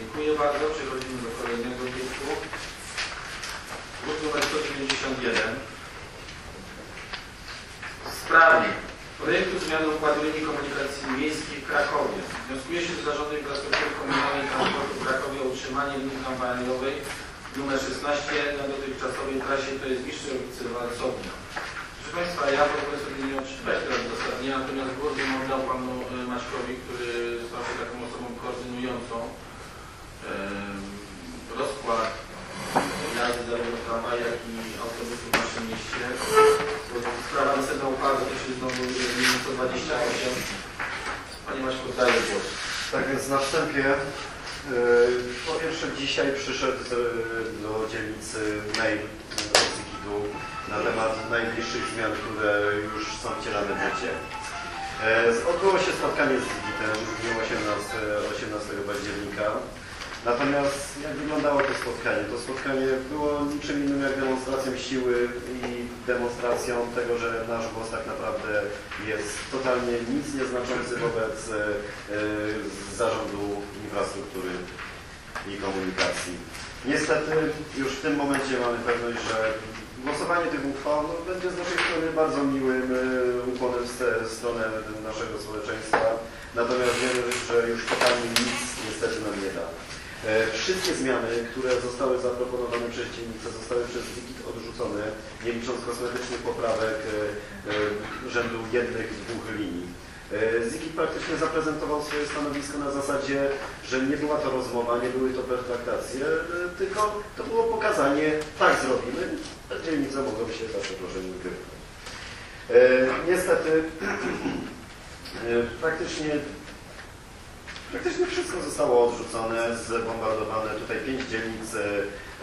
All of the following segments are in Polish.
Dziękuję bardzo. Przechodzimy do kolejnego wniosku. Druk numer 191. W sprawie projektu zmiany układu linii komunikacji miejskiej w Krakowie. Wnioskuje się do Zarządu Infrastruktury Komunalnej Transportu w Krakowie o utrzymanie linii tramwajowej numer 16 na dotychczasowej trasie, to jest Wiszczy ulicy Walcownia. Proszę Państwa, ja pozwolę sobie nie odczytać teraz uzasadnienia, natomiast głos bym oddał Panu e, Maćkowi, który stał się taką osobą koordynującą rozkład jazdy zarówno tramwaju, jak i autobusów w naszym mieście. Sprawa następna układu to się znowu zmieni 128. Panie Maćku, oddaję głos. Tak więc na wstępie yy, po pierwsze dzisiaj przyszedł z, do dzielnicy mail od Zikidu na temat najbliższych zmian, które już są wcielane w życie. E, Odbyło się spotkanie z Zikitem w dniu 18, 18 października. Natomiast jak wyglądało to spotkanie? To spotkanie było niczym innym jak demonstracją siły i demonstracją tego, że nasz głos tak naprawdę jest totalnie nic nieznaczący wobec e, e, zarządu infrastruktury i komunikacji. Niestety już w tym momencie mamy pewność, że głosowanie tych uchwał no, będzie z naszej strony bardzo miłym e, ukłonem w stronę naszego społeczeństwa. Natomiast wiemy, że już totalnie nic niestety nam nie da. E, Wszystkie zmiany, które zostały zaproponowane przez dzielnicę, zostały przez ZIKIT odrzucone, nie licząc kosmetycznych poprawek e, e, rzędu jednych, dwóch linii. ZIKIT praktycznie zaprezentował swoje stanowisko na zasadzie, że nie była to rozmowa, nie były to pertraktacje, tylko to było pokazanie, tak zrobimy, a dzielnica mogą się za przeproszeniem. E, Niestety praktycznie Praktycznie wszystko zostało odrzucone, zbombardowane. Tutaj pięć dzielnic e,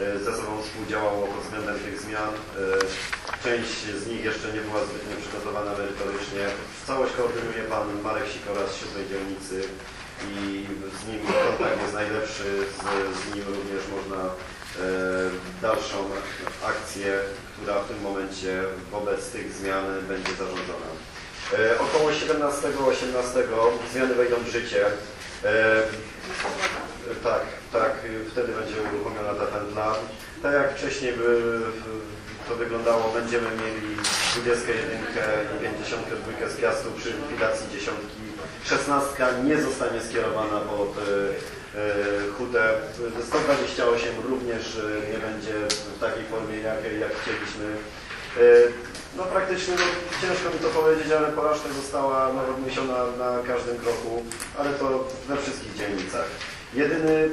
e, ze sobą współdziałało pod względem tych zmian. E, Część z nich jeszcze nie była zbytnio przygotowana merytorycznie. Całość koordynuje pan Marek Sikora z siódmej dzielnicy i z nim kontakt jest najlepszy. Z, z nim również można dalszą akcję, która w tym momencie wobec tych zmian będzie zarządzona. Około 17-18 zmiany wejdą w życie. Tak, tak, wtedy będzie uruchomiona ta pętla. Tak jak wcześniej by to wyglądało, będziemy mieli 21 i 52 z Piastu przy likwidacji dziesiątki. 16 nie zostanie skierowana pod hutę. 128 również e, nie będzie w takiej formie, jak, jak chcieliśmy. E, no praktycznie no, ciężko mi to powiedzieć, ale porażka została no, odniesiona na każdym kroku, ale to we wszystkich dzielnicach. Jedyny,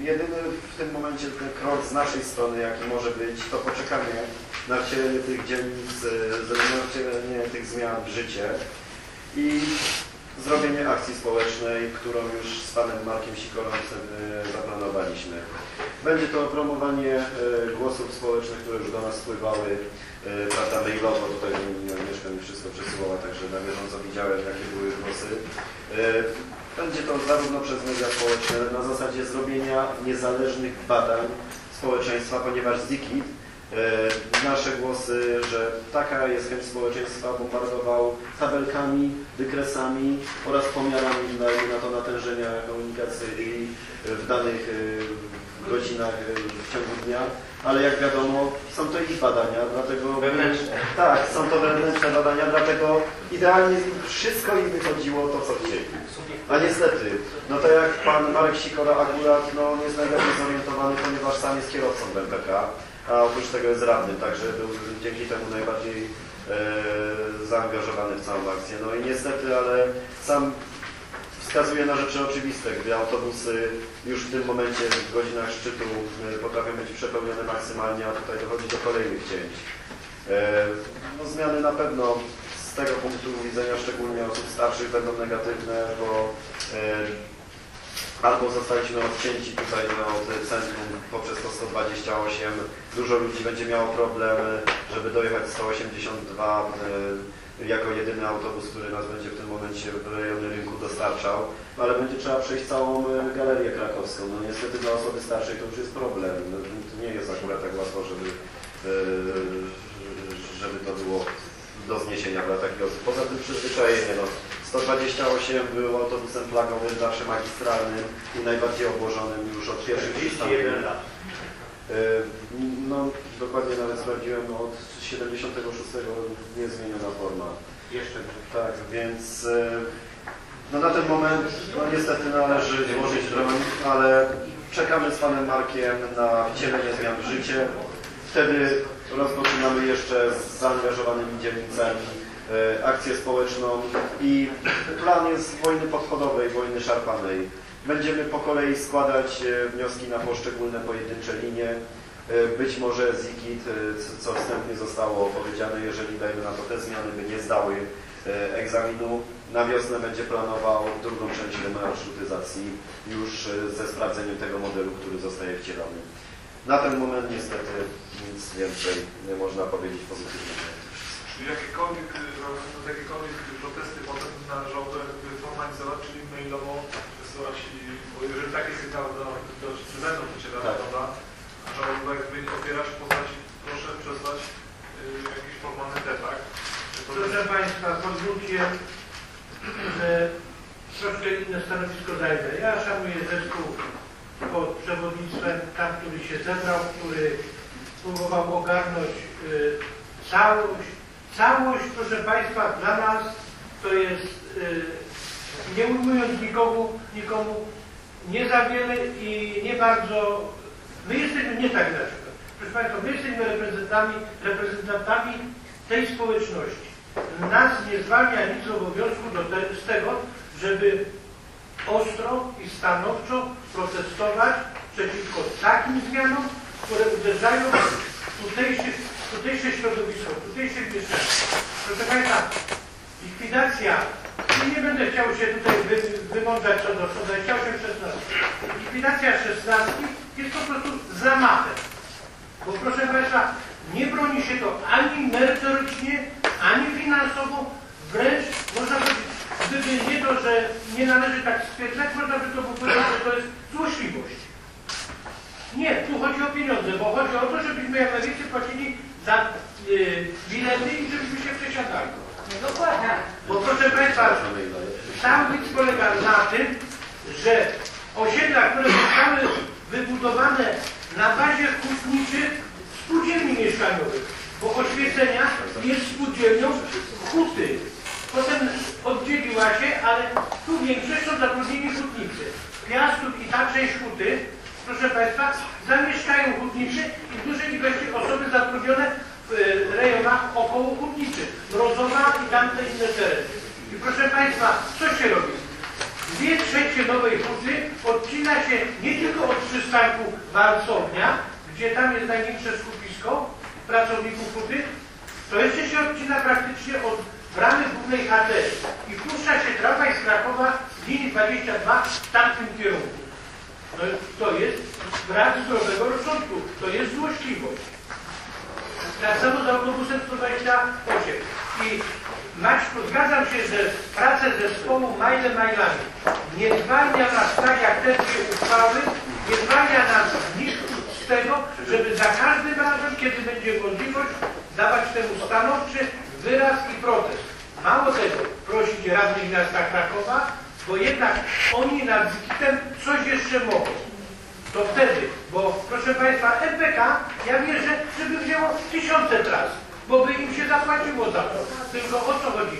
jedyny w tym momencie ten krok z naszej strony, jaki może być, to poczekanie na wcielenie tych dzielnic, e, na wcielenie tych zmian w życie i zrobienie akcji społecznej, którą już z panem Markiem Sikorą e, zaplanowaliśmy. Będzie to promowanie e, głosów społecznych, które już do nas spływały, e, prawda, mailowo, tutaj Agnieszka mi wszystko przesyłała, także na bieżąco widziałem, jakie były głosy. Będzie to zarówno przez media społeczne, na zasadzie zrobienia niezależnych badań społeczeństwa, ponieważ ZIKIT nasze głosy, że taka jest chęć społeczeństwa, bombardował tabelkami, wykresami oraz pomiarami na, na to natężenia komunikacyjnej w danych e, godzinach e, w ciągu dnia, ale jak wiadomo są to ich badania, dlatego... Wewnętrzne. Tak, są to wewnętrzne badania, dlatego idealnie wszystko im wychodziło to, co chcieli. A niestety, no to jak pan Marek Sikora akurat no, jest najlepiej zorientowany, ponieważ sam jest kierowcą w MPK, a oprócz tego jest radnym, także był dzięki temu najbardziej e, zaangażowany w całą akcję. No i niestety, ale sam wskazuje na rzeczy oczywiste, gdy autobusy już w tym momencie w godzinach szczytu e, potrafią być przepełnione maksymalnie, a tutaj dochodzi do kolejnych cięć. E, No, zmiany na pewno z tego punktu widzenia, szczególnie osób starszych, będą negatywne, bo e, albo zostaliśmy odcięci tutaj no, od centrum poprzez to 128. Dużo ludzi będzie miało problem, żeby dojechać 182 e, jako jedyny autobus, który nas będzie w tym momencie w rejonie rynku dostarczał, ale będzie trzeba przejść całą e, galerię krakowską. No niestety dla osoby starszej to już jest problem. No, to nie jest akurat tak łatwo, żeby, e, żeby to było do zniesienia dla takich osób. Poza tym przyzwyczajenie, no, 128 był autobusem flagowym, zawsze magistralnym i najbardziej obłożonym już od pierwszych 31 lat. E, No, dokładnie nawet sprawdziłem, od 76 niezmieniona forma. Jeszcze Tak, więc e, no na ten moment no niestety należy złożyć broń, ale czekamy z Panem Markiem na wcielenie zmian w życie. Wtedy rozpoczynamy jeszcze z zaangażowanymi dzielnicami akcję społeczną i plan jest wojny podchodowej, wojny szarpanej. Będziemy po kolei składać e, wnioski na poszczególne pojedyncze linie. E, Być może ZIKIT, e, co- wstępnie zostało powiedziane, jeżeli dajmy na to te zmiany, by nie zdały e, egzaminu. Na wiosnę będzie planował drugą część marszrutyzacji już e, ze sprawdzeniem tego modelu, który zostaje wcielony. Na ten moment niestety nic więcej nie można powiedzieć pozytywnego. Czy jakiekolwiek, y, jakiekolwiek protesty potem należałoby formalizować, czyli mailowo przesyłać, i- bo jeżeli takie sygnały do, do, czy będą docierały, Tak. prawda, należałoby jakby nie opierać, poznać, proszę przesłać y, jakiś formalny tak? To Proszę Państwa, pozwólcie, że troszkę inne stanowisko zajmę. Ja szanuję zespół pod przewodnictwem tam, który się zebrał, który próbował ogarnąć y, całość. Całość, proszę Państwa, dla nas to jest, y, nie ujmując nikomu, nikomu, nie za wiele i nie bardzo, my jesteśmy nie tak dlaczego. Proszę Państwa, my jesteśmy reprezentantami, reprezentantami tej społeczności. Nas nie zwalnia nic z obowiązku do te, z tego, żeby ostro i stanowczo protestować przeciwko takim zmianom, które uderzają w tutejsze, w tutejsze środowisko, tutejsze mieszkanie. Proszę Państwa, likwidacja, i nie będę chciał się tutaj wy, wymądrzać co do co do chciałbym 16. Likwidacja 16 jest po prostu zamachem. Bo proszę Państwa, nie broni się to ani merytorycznie, ani finansowo, wręcz można powiedzieć, gdyby nie to, że nie należy tak stwierdzać, można by to powiedzieć, że to jest złośliwość. Nie, tu chodzi o pieniądze, bo chodzi o to, żebyśmy jak najwięcej płacili za y, bilety i żebyśmy się przesiadali. No dokładnie. Bo proszę Państwa, Sam widz polega na tym, że osiedla, które zostały wybudowane na bazie hutniczych spółdzielni mieszkaniowych, bo oświecenia jest spółdzielnią huty. Potem oddzieliła się, ale tu większość są zatrudnieni hutnicy. Piastów i ta część huty, proszę Państwa, zamieszkają hutnicy i w dużej ilości osoby zatrudnione w e, rejonach około hutniczych. Inne tereny. I proszę Państwa, co się robi? Dwie trzecie nowej huty odcina się nie tylko od przystanku Walcownia, gdzie tam jest największe skupisko pracowników huty, to jeszcze się odcina praktycznie od bramy głównej HT i puszcza się tramwaj z Krakowa z linii 22 w tamtym kierunku. No, to jest brak zdrowego rozsądku, to jest złośliwość. Tak samo z autobusem 128. I Maćku, zgadzam się, że pracę zespołu Majle Majlami nie zwalnia nas tak jak te dwie uchwały, nie zwalnia nas nic z tego, żeby za każdym razem, kiedy będzie możliwość, dawać temu stanowczy wyraz i protest. Mało tego, prosić radnych miasta Krakowa, bo jednak oni nad ZIT-em coś jeszcze mogą. To wtedy, bo proszę Państwa, MPK, ja wierzę, żeby wzięło tysiące tras, bo by im się zapłaciło za to. Tylko o co chodzi?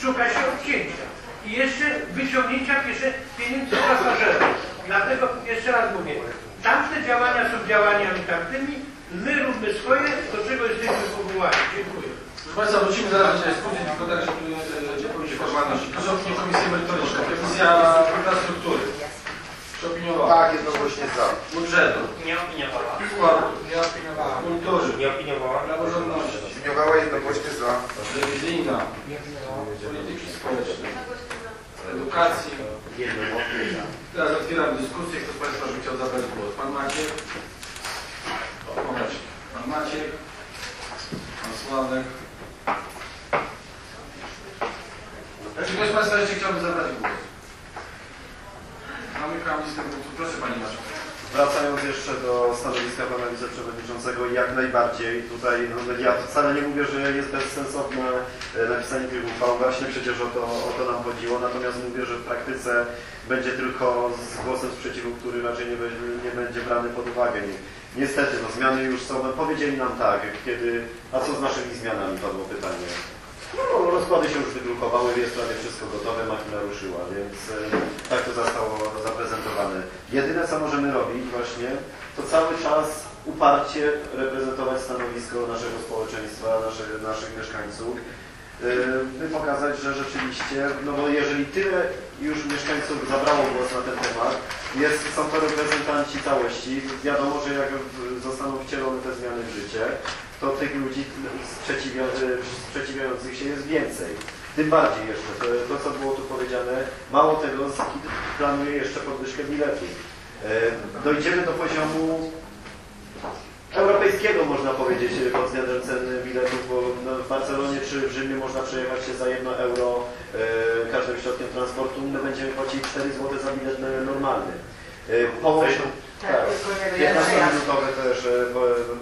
Szuka się odcięcia i jeszcze wyciągnięcia pierwsze pieniędzy z pasażerów. Dlatego jeszcze raz mówię, tamte działania są działaniami tamtymi, my róbmy swoje, do czego jesteśmy powołani. Dziękuję. Proszę Państwa, wrócimy zaraz do dyskusji, tylko tak, żeby nie powiedzieć formalności. Proszę o opinię Komisji Merytorycznej. Komisja Infrastruktury. Opiniowała? Tak, jednogłośnie za. Budżetu. Nie opiniowała. Sportu. Kultury. Nie opiniowała. Praworządności. Opiniowała jednogłośnie za. Rewizyjna. Polityki społecznej. Edukacji. Teraz otwieram dyskusję. Kto z Państwa by chciał zabrać głos? Pan Maciek? Pomyśl. Pan Maciek? Pan Sławek? Czy ktoś z Państwa jeszcze chciałby zabrać głos? Głosów. Proszę Panie Maciek. wracając jeszcze do stanowiska pana wiceprzewodniczącego, jak najbardziej tutaj, no, ja wcale nie mówię, że jest bezsensowne e, napisanie tych uchwał, właśnie przecież o to, o to nam chodziło, natomiast mówię, że w praktyce będzie tylko z głosem sprzeciwu, który raczej nie będzie, nie będzie brany pod uwagę. Niestety, no zmiany już są, no, powiedzieli nam tak, kiedy, a co z naszymi zmianami, padło pytanie. No, rozkłady się już wydrukowały, jest prawie wszystko gotowe, machina ruszyła, więc e, tak to zostało zaprezentowane. Jedyne, co możemy robić właśnie, to cały czas uparcie reprezentować stanowisko naszego społeczeństwa, naszych, naszych mieszkańców, e, by pokazać, że rzeczywiście, no bo jeżeli tyle już mieszkańców zabrało głos na ten temat, jest, są to reprezentanci całości, wiadomo, że jak zostaną wcielone te zmiany w życie, to tych ludzi sprzeciwia, sprzeciwiających się jest więcej. Tym bardziej jeszcze, to, to co było tu powiedziane, mało tego, ZIKIT planuje jeszcze podwyżkę biletów. E, Dojdziemy do poziomu europejskiego, można powiedzieć, pod względem ceny biletów, bo no, w Barcelonie czy w Rzymie można przejechać się za 1 euro e, każdym środkiem transportu, my będziemy płacić 4 zł za bilet normalny. E, tak, 15-minutowe też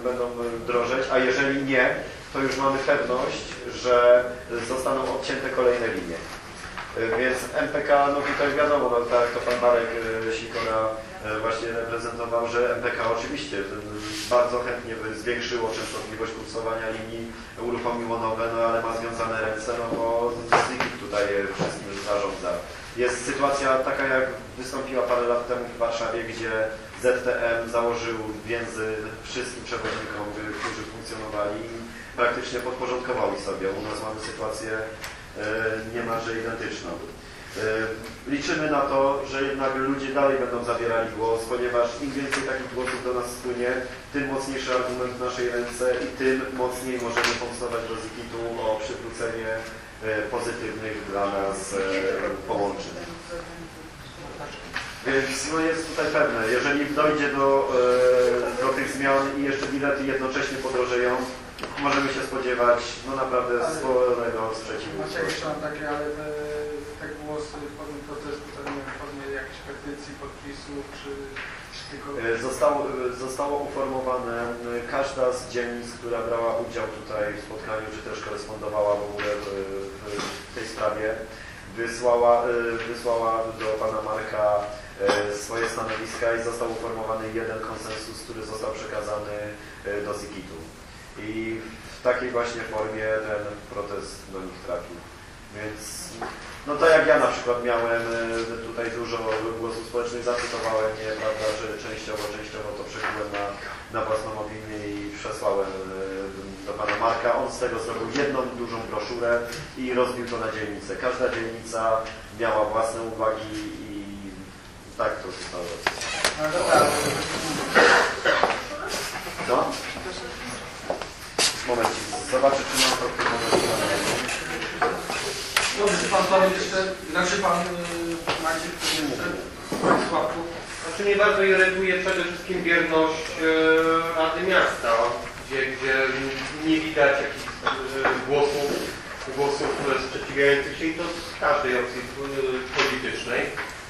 będą drożeć, a jeżeli nie, to już mamy pewność, że zostaną odcięte kolejne linie. E, Więc MPK, no tutaj wiadomo, no, tak to pan Marek e, Sikora e, właśnie reprezentował, że MPK oczywiście bardzo chętnie by zwiększyło częstotliwość kursowania linii, uruchomiło nowe, no ale ma związane ręce, no bo ZIKIT tutaj wszystkim zarządza. Jest sytuacja taka, jak wystąpiła parę lat temu w Warszawie, gdzie ZTM założył więzy wszystkim przewoźnikom, którzy funkcjonowali i praktycznie podporządkowali sobie. U nas mamy sytuację e, niemalże identyczną. E, Liczymy na to, że jednak ludzie dalej będą zabierali głos, ponieważ im więcej takich głosów do nas spłynie, tym mocniejszy argument w naszej ręce i tym mocniej możemy pomstować do ZIKIT-u o przywrócenie e, pozytywnych dla nas połączeń. Więc no jest tutaj pewne, jeżeli dojdzie do, e, do tych zmian i jeszcze bilety jednocześnie podrożeją, możemy się spodziewać no naprawdę sporego sprzeciwu. Macie jeszcze mam takie, ale te, te głosy w formie protestu, to nie w formie jakichś petycji, podpisów, czy, czy tylko... E, Zostało, e, zostało uformowane każda z dzielnic, która brała udział tutaj w spotkaniu, czy też korespondowała w ogóle w, w tej sprawie, wysłała, wysłała do pana Marka swoje stanowiska i został uformowany jeden konsensus, który został przekazany e, do Zikitu. I w takiej właśnie formie ten protest do nich trafił. Więc no to jak ja na przykład miałem e, tutaj dużo głosów społecznych, zacytowałem je, prawda, że częściowo, częściowo to przekułem na, na własną opinię i przesłałem e, do pana Marka. On z tego zrobił jedną dużą broszurę i rozbił to na dzielnicę. Każda dzielnica miała własne uwagi tak to zostało. No dobra? Momencik, zobaczę czy mam to. Dobrze, czy pan Paweł jeszcze, znaczy pan yy, Maciek, czy jeszcze? Sławku? Znaczy mnie bardzo irytuje przede wszystkim bierność e, Rady Miasta, gdzie, gdzie nie widać jakichś e, głosów, głosów sprzeciwiających się i to z każdej opcji politycznej.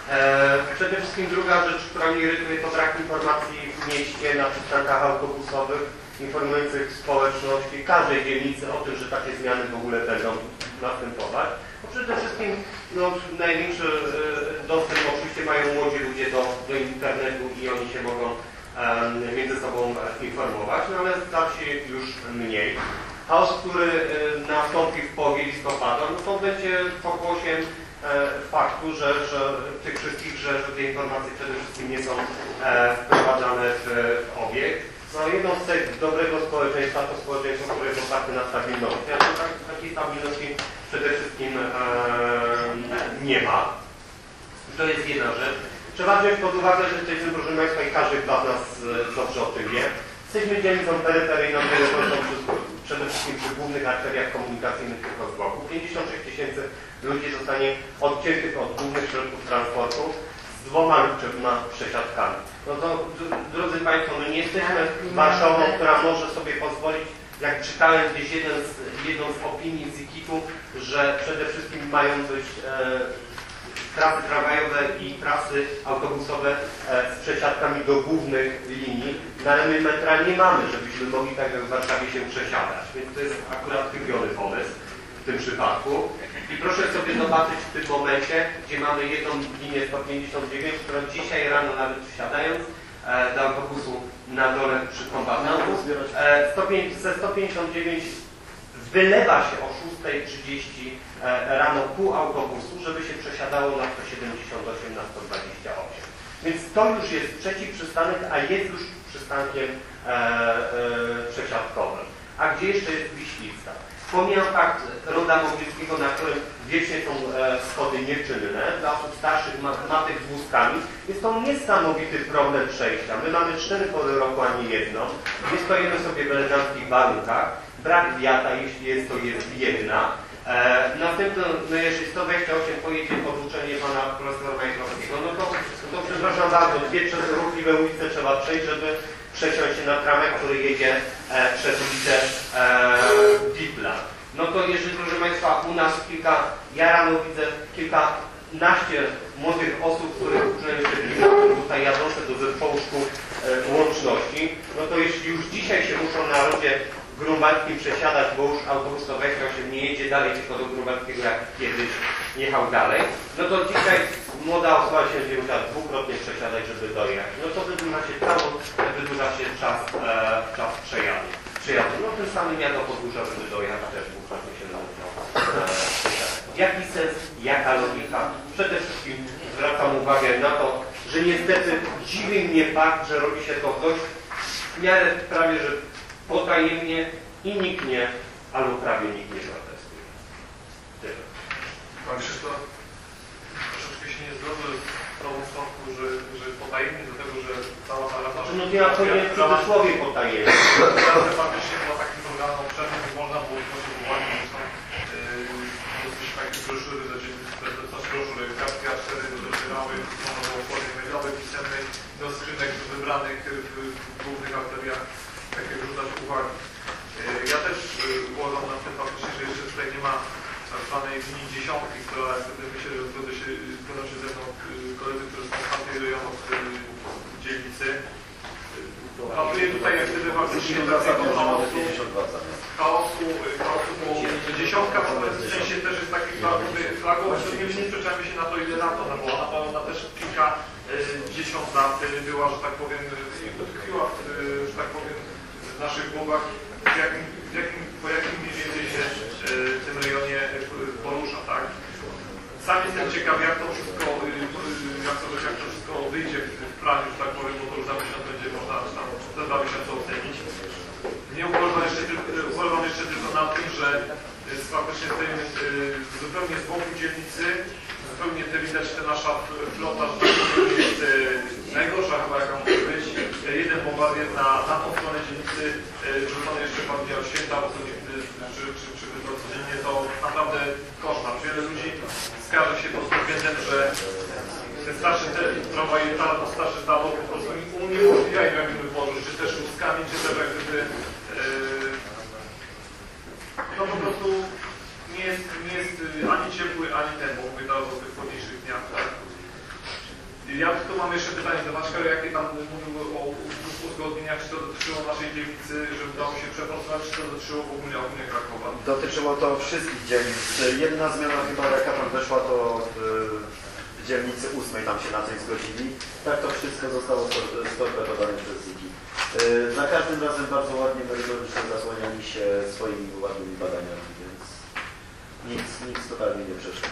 E, przede wszystkim druga rzecz, która mnie irytuje, to brak informacji w mieście na przystankach autobusowych informujących społeczność i każdej dzielnicy o tym, że takie zmiany w ogóle będą następować. No przede wszystkim no, największy e, dostęp oczywiście mają młodzi ludzie do, do internetu i oni się mogą między sobą e, informować, no ale starsi już mniej. Chaos, który nastąpi w połowie listopada, no to będzie pokłosiem faktu, że, że tych wszystkich, że, że te informacje przede wszystkim nie są e, wprowadzane w, w obieg. No jedną z cech dobrego społeczeństwa to społeczeństwo, które jest oparte na stabilności. A tak, takiej stabilności przede wszystkim e, nie ma. To jest jedna rzecz. Trzeba wziąć pod uwagę, że jesteśmy, proszę Państwa, i każdy z nas e, dobrze o tym wie. Jesteśmy dzielnicą peryferyjną, przy głównych arteriach komunikacyjnych tych rozbloków. 56 tysięcy ludzi zostanie odciętych od głównych środków transportu z dwoma lub trzema przesiadkami. No to, drodzy Państwo, no nie jesteśmy Warszawą, która może sobie pozwolić, jak czytałem gdzieś jeden z, jedną z opinii z IKIT-u, że przede wszystkim mają być e, trasy tramwajowe i trasy autobusowe e, z przesiadkami do głównych linii, ale my metra nie mamy, żebyśmy mogli tak jak w Warszawie się przesiadać, więc to jest akurat chybiony pomysł w tym przypadku. I proszę sobie zobaczyć w tym momencie, gdzie mamy jedną linię 159, którą dzisiaj rano nawet wsiadając e, do autobusu na dole przy kombatantów, e, 105, ze 159 wylewa się o 6.30 e, rano pół autobusu, żeby się przesiadało na 178 na 128. Więc to już jest trzeci przystanek, a jest już przystankiem e, e, przesiadkowym. A gdzie jeszcze jest Wiśliwska? Pomijam fakt Ronda Mogielskiego, na którym wiecznie są e, schody nieczynne, dla osób starszych ma, matek z wózkami. Jest to niesamowity problem przejścia. My mamy cztery pory roku, a nie jedną. Nie stoimy sobie w eleganckich warunkach. Brak wiata, jeśli jest to jest jedna. E, następno, no jeżeli 128 pojedzie pod uczenie pana profesora Majkrowskiego, no to, to przepraszam bardzo, dwie przez ruchliwe ulice trzeba przejść, żeby przesiąść się na tramę, który jedzie e, przez ulicę e, Dipla. No to jeżeli, proszę Państwa, u nas kilka, ja rano widzę kilkanaście młodych osób, które uczyły się klimatem tutaj jadące do zespołu szkół e, łączności, no to jeśli już dzisiaj się muszą na rondzie grunwaldzkim przesiadać, bo już autobus to wejechał się nie jedzie dalej tylko do grunwaldzkiego, jak kiedyś jechał dalej, no to dzisiaj młoda osoba się musiała dwukrotnie przesiadać, żeby dojechać. No to wydłuża się cało, wydłuża się czas, e, czas przejazdu. przejazdu. No tym samym ja to podłuża, żeby dojechać też dwukrotnie się nauczył. E. Jaki sens, jaka logika? Przede wszystkim zwracam uwagę na to, że niestety dziwi mnie fakt, że robi się to dość w miarę prawie, że potajemnie i nikt nie, albo prawie nikt nie protestuje. Tyle. Pan Krzysztof troszeczkę się nie zgodzę z tą stronką, że, że potajemnie do tego, że cała ta rada... No to ja powiem w cudzysłowie potajemnie. Rada faktycznie była takim organem obszernym, że można było uwagę, że są yy, dosyć takie broszury, znaczy to są broszury, kartki A4 docierały, można było w formie mailowej, pisemnej, do skrzynek wybranych w głównych arteriach takie wrzucać uwagi. Yy, Ja też yy, uważam na tym faktycznie, że jeszcze tutaj nie ma tak zwanej linii dziesiątki, która wtedy myślę, że zgodzą się, zgodzą się ze mną yy, koledzy, którzy są z tamtej rejonów dzielnicy. Apeluję tutaj jak gdyby faktycznie do takiego chaosu, 52 zamiast. chaosu, yy, chaosu, bo dziesiątka w pewnym sensie też jest taki flagowy, flagowy, że nie, nie sprzeczamy się na to ile lat ona była. Ona, ona też kilka yy, dziesiąt lat yy, była, że tak powiem, yy, utkwiła, w, yy, że tak powiem, w naszych głowach, w jakim, w jakim, po jakim mniej więcej się yy, w tym rejonie yy, porusza, tak? Sam jestem ciekaw, jak to wszystko, yy, yy, jak to, jak to wszystko wyjdzie w, w planie, że tak powiem, bo to już za miesiąc będzie można tam za dwa miesiące ocenić. Nie ubolewam jeszcze, tylko- ubolewam jeszcze tylko na tym, że y, faktycznie y, zupełnie z boku dzielnicy, zupełnie te widać, ta nasza flota że jest y, najgorsza chyba jaka może być. Y, Jeden bombardier na, na tą stronę dzielnicy, y, rzucony jeszcze pewnie od święta, bo to nie, y, czy, czy, czy to codziennie, to naprawdę koszmar. Wiele ludzi skarży się względem, że ten starszy tramwaj, ta, to starszy tabor po prostu uniemożliwiają jak gdyby podróż, czy też łuskami, czy też jak gdyby no po prostu nie jest, nie jest ani ciepły, ani ten, bo mówię teraz o tych chłodniejszych dniach, tak? Ja tu mam jeszcze pytanie do Maćka, jakie tam mówił o uzgodnieniach, czy to dotyczyło naszej dzielnicy, że udało się przepracować, czy to dotyczyło w ogóle ogólnie Krakowa? Dotyczyło to wszystkich dzielnic. Jedna zmiana chyba jaka tam weszła, to w, dzielnicy ósmej tam się na coś zgodzili. Tak to wszystko zostało stor- storpetowane przez ZIGI. Yy, Za każdym razem bardzo ładnie merytorycznie zasłaniali się swoimi ładnymi badaniami, więc nic, nic totalnie nie przeszło.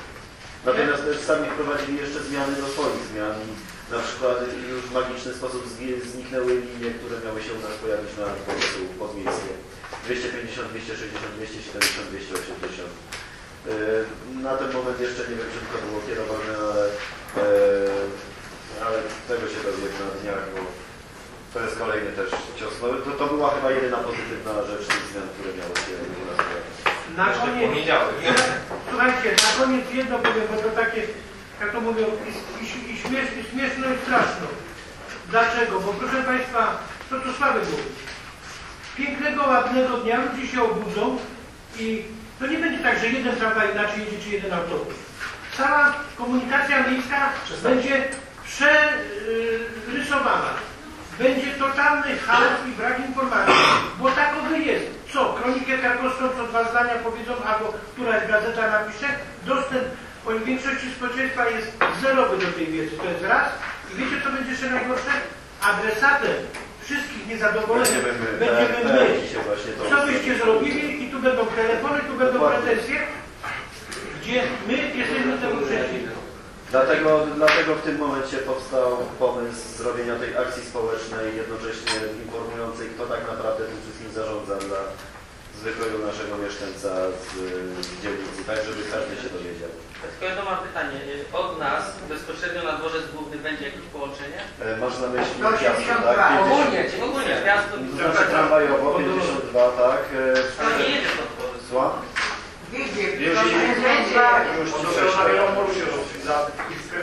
Natomiast też sami wprowadzili jeszcze zmiany do swoich zmian. Na przykład już w magiczny sposób zniknęły linie, które miały się u nas pojawić na dworcu podmiejskie. 250, 260, 270, 280. Yy, Na ten moment jeszcze nie wiem, czym to było kierowane, ale, yy, ale tego się dowie na dniach, bo to jest kolejny też cios. No, to, to była chyba jedyna pozytywna rzecz tych zmian, które miały się u nas pojawić. Na koniec, słuchajcie, na koniec jedno powiem, bo to takie, jak to mówią, i, i, i i śmieszno i straszno. Dlaczego? Bo proszę Państwa, to co Sławek mówi. Pięknego, ładnego dnia ludzie się obudzą i to nie będzie tak, że jeden tramwaj inaczej jedzie, czy jeden autobus. cała komunikacja miejska będzie przerysowana. Będzie totalny chaos i brak informacji, bo takowy jest. Co? Kronikę krakowską, co dwa zdania powiedzą, albo któraś gazeta napisze. Dostęp po większości społeczeństwa jest zerowy do tej wiedzy. To jest raz. I wiecie, co będzie jeszcze najgorsze? Adresatem wszystkich niezadowolonych Będziemy my. będziemy Co byście zrobili i tu będą telefony, tu będą pretensje, gdzie my jesteśmy temu przeciwni. Dlatego, dlatego w tym momencie powstał pomysł zrobienia tej akcji społecznej, jednocześnie informującej, kto tak naprawdę tym wszystkim zarządza dla zwykłego naszego mieszkańca z, z dzielnicy, tak żeby każdy się dowiedział. Tylko to mam pytanie. Od nas bezpośrednio na dworzec główny będzie jakieś połączenie? E, Masz na myśli No, miasto, 82. tak? 50, Ogólnie, czyli ogólnie miasto to znaczy tramwajowo, 52, tak? ale nie E, jedzie pod dworzec. Słucham? Już to i- nie będzie. Już ci prześlę. Jedzie.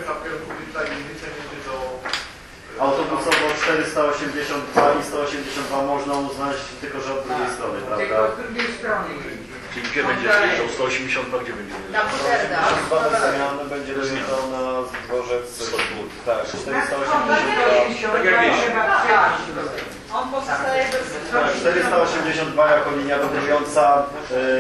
Autobusowo 482 i 182 można uznać, tylko że od drugiej strony, Tylko prawda? z drugiej strony. Czyli gdzie będzie zjeżdżał? 182 gdzie będzie Na Buterda. Dwa zmiany będzie dojeżdżał na dworzec Tak, 482. Tak jak wieś. On pozostaje bez Tak, 482 jako linia dobrująca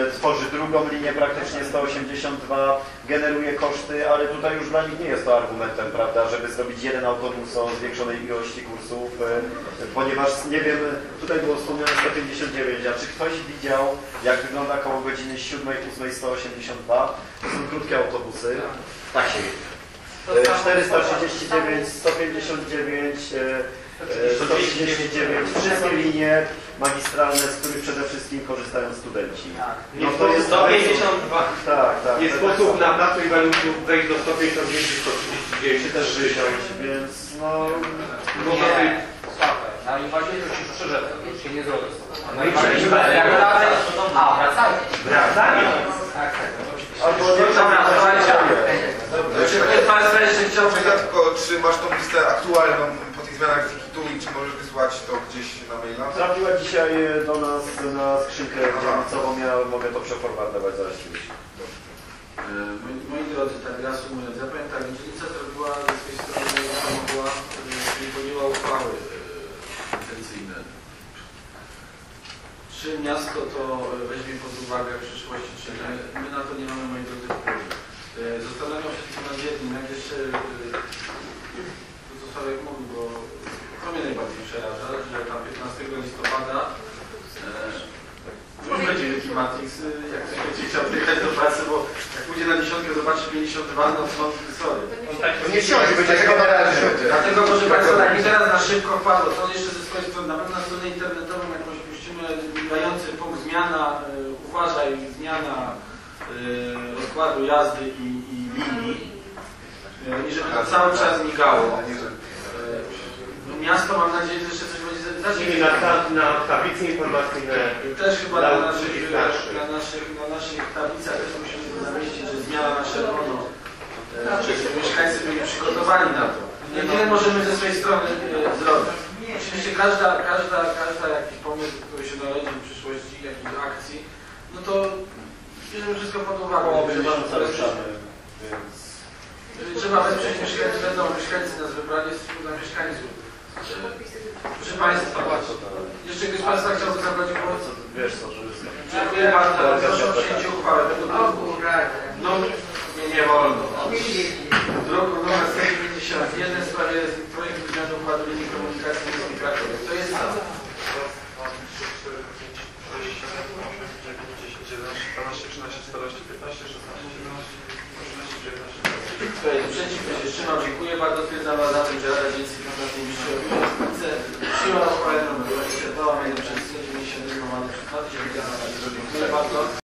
e, tworzy drugą linię, praktycznie 182 generuje koszty, ale tutaj już dla nich nie jest to argumentem, prawda, żeby zrobić jeden autobus o zwiększonej ilości kursów, e, ponieważ nie wiem, tutaj było wspomniane 159, a czy ktoś widział, jak wygląda koło godziny 7, 8, 182? To są krótkie autobusy. Tak się jedzie. E, 439, 159, e, e, 139, wszystkie linie magistralne, z których przede wszystkim korzystają studenci. No to jest 152. Tak, tak. Nie tak, sposób tak. na placu inwalidów wejść do 159 139 Czy też 60, więc no... Można tutaj Na inwazie to się szczerze, się nie zrobi. No i przejdziemy. Jak wracamy, a wracamy. wracamy. Tak, tak. Albo nie. Czy ktoś z Państwa jeszcze chciałby... Pytam tylko, czy masz tą listę aktualną po tych zmianach Wikitu i czy możesz wysłać to gdzieś na maila? Trafiła dzisiaj do nas na skrzynkę dzielnicową, ja mogę to przeforwardować zaraz wyślę. E, moi- Moi drodzy, tak reasumując, ja powiem tak, dzielnica zrobiła ze swojej strony, e, czyli podjęła uchwały e, intencyjne. Czy miasto to e, weźmie pod uwagę w przyszłości, czy nie, my na to nie mamy, moi drodzy, wpływu. E, Zastanawiam się tylko nad jednym, jak jeszcze, e, Sławek mówił, bo to mnie najbardziej przeraża, że tam 15 listopada e, już będzie wielki Matrix, y, jak ktoś będzie chciał przyjechać do pracy, bo jak pójdzie na dziesiątkę, zobaczy 52, no to sorry. To nie wsiądzie, będzie tylko na razie. Dlatego, proszę Państwa, tak mi teraz na szybko wpadło, to jeszcze ze swojej strony, na pewno na stronę internetową jakąś puścimy dający punkt zmiana, y, uważaj, zmiana y, rozkładu jazdy i, i linii, i żeby to cały czas migało. No miasto, mam nadzieję, że jeszcze coś będzie Czyli zacznie. na, ta- na tablice informacyjne Też chyba Dla na naszych, starszych. na naszych, na naszych tablicach też musimy zamieścić, że zmiana na czerwono, e, żeby mieszkańcy byli przygotowani na to. Niewiele możemy ze swojej strony e, zrobić. Oczywiście każda, każda, każda jakiś pomysł, który się narodzi w przyszłości, jakiejś akcji, no to bierzemy wszystko pod uwagę. Połowy Trzeba, więc... wesprzeć mieszkańców, będą mieszkańcy nas wybrali, jesteśmy dla mieszkańców. Proszę Państwa, jeszcze ktoś z Państwa chciałby zabrać głos? Wiesz co, to jest... Dziękuję bardzo. Proszę o przyjęcie uchwały. Tego O kurwa. No, nie, nie wolno. Druk numer 191 w sprawie projektu zmiany układu linii komunikacji miejskiej Krakowie. To jest za. 12, 13, 14, 15, 16, 17, 18, 19, 20. Kto jest przeciw, kto się wstrzymał? Dziękuję bardzo. Stwierdzam zatem, że Rada Dziennictwa Kontrolnej Mistrzowskiej przyjęła uchwałę numer 22, a mianowicie 190 przez 2015. Dziękuję bardzo.